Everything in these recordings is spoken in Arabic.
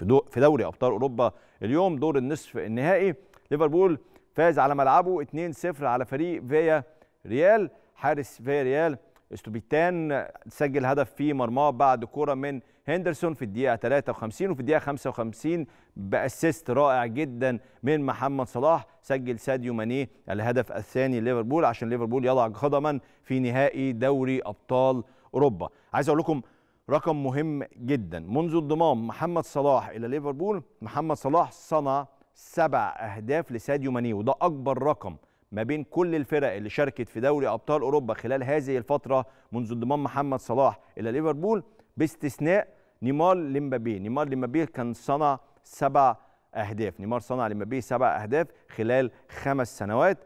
في دو في دوري أبطال أوروبا اليوم دور النصف النهائي. ليفربول فاز على ملعبه 2-0 على فريق فياريال. حارس فياريال إستوبيتان سجل هدف في مرماه بعد كرة من هندرسون في الدقيقة 53 وفي الدقيقة 55 ب assist رائع جدا من محمد صلاح. سجل ساديو ماني الهدف الثاني ليفربول عشان ليفربول يضع قدما في نهائي دوري أبطال أوروبا. عايز أقول لكم رقم مهم جدا. منذ انضمام محمد صلاح إلى ليفربول محمد صلاح صنع سبع أهداف لساديو ماني وده أكبر رقم ما بين كل الفرق اللي شاركت في دوري أبطال أوروبا خلال هذه الفترة منذ انضمام محمد صلاح إلى ليفربول. باستثناء نيمار لمبابي نيمار لمبابي كان صنع سبع أهداف. نيمار صنع لمبابي سبع أهداف خلال خمس سنوات.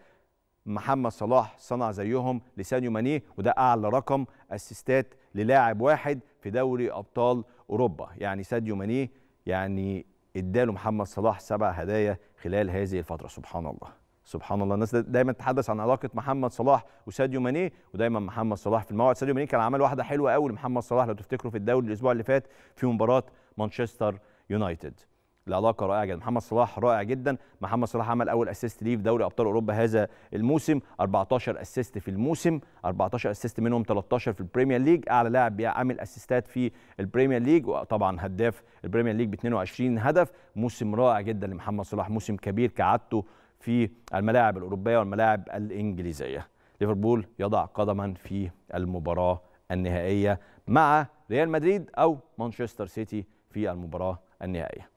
محمد صلاح صنع سبعة لساديو ماني وده أعلى رقم assistات للاعب واحد في دوري أبطال أوروبا. يعني ساديو ماني يعني إداله محمد صلاح سبع هدايا خلال هذه الفترة. سبحان الله. سبحان الله. الناس دايما تتحدث عن علاقة محمد صلاح وساديو ماني ودايما محمد صلاح في الموعد. ساديو ماني كان عمل واحدة حلوة قوي لمحمد صلاح لو تفتكروا في الدوري الأسبوع اللي فات في مباراة مانشستر يونايتد. العلاقة رائعة جدا. محمد صلاح رائع جدا. محمد صلاح عمل أول assist ليه في دوري أبطال أوروبا هذا الموسم. 14 assist في الموسم. 14 assist منهم 13 في ال Premier League أعلى لاعب عامل assistات في ال Premier League وطبعا هداف ال Premier League ب 22 هدف. موسم رائع جدا لمحمد صلاح. موسم كبير كعادته في الملاعب الأوروبية والملاعب الإنجليزية. ليفربول يضع قدما في المباراة النهائية مع ريال مدريد أو مانشستر سيتي في المباراة النهائية.